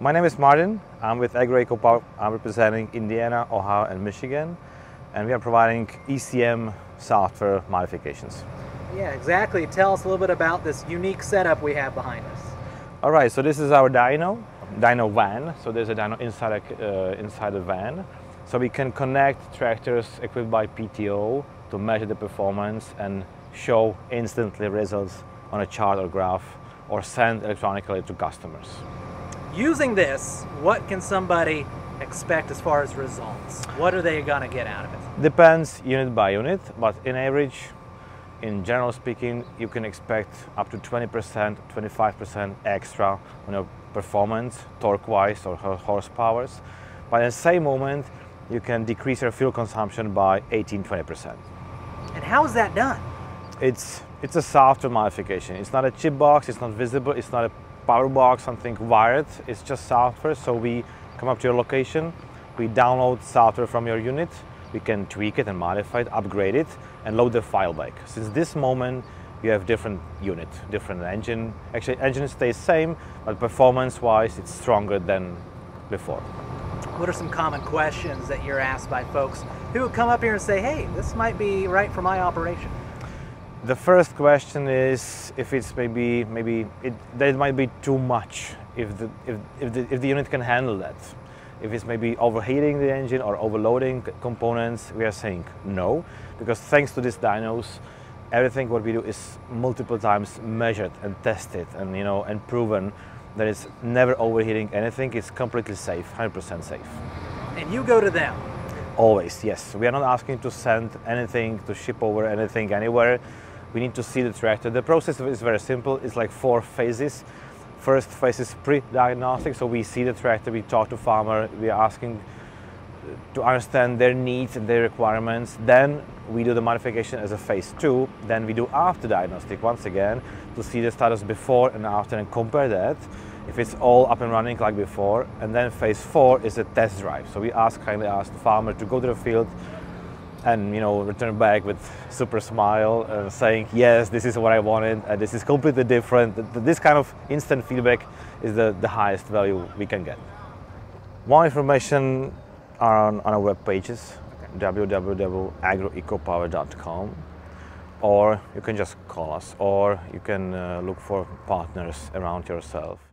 My name is Martin. I'm with AgroEcoPower. I'm representing Indiana, Ohio, and Michigan, and we are providing ECM software modifications. Yeah, exactly. Tell us a little bit about this unique setup we have behind us. All right, so this is our dyno, dyno van. So there's a dyno inside, a, uh, inside the van. So we can connect tractors equipped by PTO to measure the performance and show instantly results on a chart or graph or send electronically to customers. Using this, what can somebody expect as far as results? What are they going to get out of it? Depends unit by unit, but in average, in general speaking, you can expect up to 20%, 25% extra on your performance, torque-wise or horsepowers. But at the same moment, you can decrease your fuel consumption by 18-20%. And how is that done? It's, it's a software modification. It's not a chip box, it's not visible, it's not a power box, something wired. It's just software. So we come up to your location, we download software from your unit, we can tweak it and modify it, upgrade it, and load the file back. Since this moment, you have different unit, different engine. Actually, engine stays same, but performance-wise, it's stronger than before. What are some common questions that you're asked by folks who come up here and say, hey, this might be right for my operation? The first question is if it's maybe maybe it that it might be too much if the if if the, if the unit can handle that. If it's maybe overheating the engine or overloading components, we are saying no, because thanks to these dynos, everything what we do is multiple times measured and tested and you know and proven that it's never overheating anything. It's completely safe, 100% safe. And you go to them. Always, yes. We are not asking to send anything, to ship over anything anywhere. We need to see the tractor. The process is very simple. It's like four phases. First phase is pre-diagnostic, so we see the tractor, we talk to farmer, we are asking to understand their needs and their requirements. Then we do the modification as a phase two. Then we do after diagnostic once again to see the status before and after and compare that if it's all up and running like before. And then phase four is a test drive. So we ask, kindly ask the farmer to go to the field and you know return back with super smile and saying yes this is what I wanted and this is completely different. This kind of instant feedback is the, the highest value we can get. More information are on, on our web pages okay. www.agroecopower.com or you can just call us or you can uh, look for partners around yourself